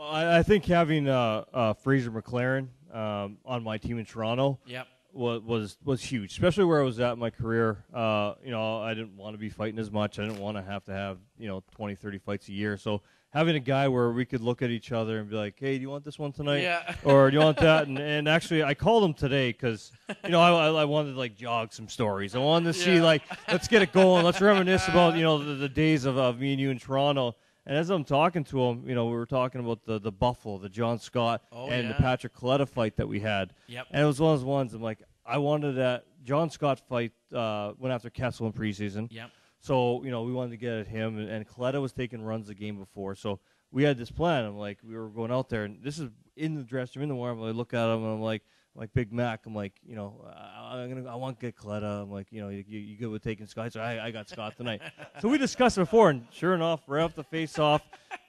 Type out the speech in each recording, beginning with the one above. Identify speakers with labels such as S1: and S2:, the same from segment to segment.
S1: I, I think having uh, uh, Fraser McLaren um, on my team in Toronto
S2: Yep.
S1: was was was huge, especially where I was at in my career. Uh, you know, I didn't want to be fighting as much. I didn't want to have to have you know 20, 30 fights a year. So having a guy where we could look at each other and be like, "Hey, do you want this one tonight?"
S2: Yeah.
S1: or do you want that? And, and actually, I called him today because you know I, I, wanted to like jog some stories. I wanted to see like let's get it going. Let's reminisce about you know the, the days of, of me and you in Toronto. And as I'm talking to him, you know, we were talking about the the Buffalo, the John Scott,
S2: Oh,
S1: and
S2: yeah.
S1: the Patrick Kaleta fight that we had.
S2: Yep.
S1: And it was one of those ones. I'm like, I wanted that John Scott fight uh, went after Kessel in preseason.
S2: Yep.
S1: So you know we wanted to get at him, and, and Kaleta was taking runs the game before, so we had this plan. I'm like, we were going out there, and this is in the dressing room in the warm. I look at him, and I'm like, I'm like Big Mac. I'm like, you know, I'm gonna, I want to get Kaleta. I'm like, you know, you, you, good with taking Scott? I, I got Scott tonight. so we discussed it before, and sure enough, right off the face off,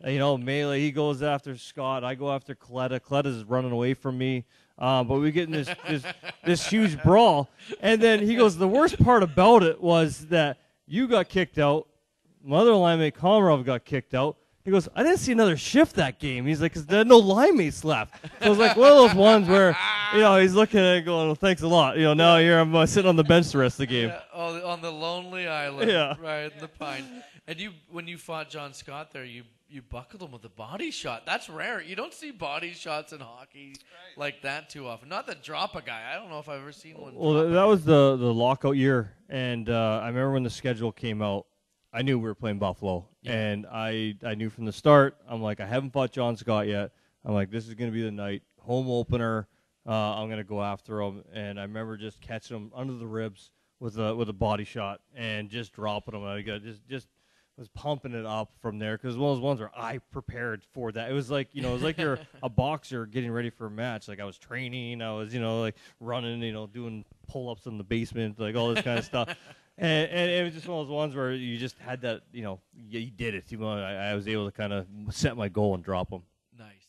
S1: you know, melee. He goes after Scott. I go after Kaleta. Kaleta's running away from me. Um, but we get in this, this this huge brawl, and then he goes. The worst part about it was that you got kicked out. My other linemate Komarov got kicked out. He goes, I didn't see another shift that game. He's like, 'cause there no linemates left. So it was like one of those ones where, you know, he's looking at it going, well, thanks a lot. You know, now here I'm uh, sitting on the bench the rest of the game.
S2: Yeah, oh, on the lonely island.
S1: Yeah.
S2: Right in the pine. And you, when you fought John Scott there, you you buckled him with a body shot. That's rare. You don't see body shots in hockey like that too often. Not that drop a guy. I don't know if I've ever seen one.
S1: Well,
S2: drop
S1: that was the the lockout year, and uh, I remember when the schedule came out. I knew we were playing Buffalo,
S2: Yeah.
S1: and I I knew from the start. I'm like, I haven't fought John Scott yet. I'm like, this is going to be the night, home opener. Uh, I'm going to go after him, and I remember just catching him under the ribs with a with a body shot and just dropping him. I got just just was pumping it up from there because one of those ones where I prepared for that. It was like you know, it was like you're a boxer getting ready for a match. Like I was training, I was you know like running, you know, doing pull ups in the basement, like all this kind of stuff. And, and it was just one of those ones where you just had that, you know, you, you did it. You know, I, I was able to kind of set my goal and drop him.
S2: nice.